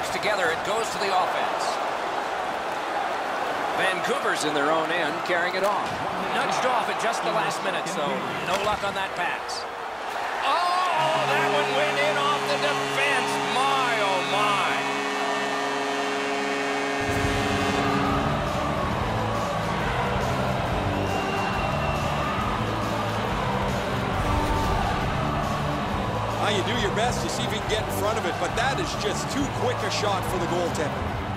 sticks together. It goes to the offense. Vancouver's in their own end, carrying it on. Nudged off at just the last minute, so no luck on that pass. Now you do your best to see if you can get in front of it, but that is just too quick a shot for the goaltender.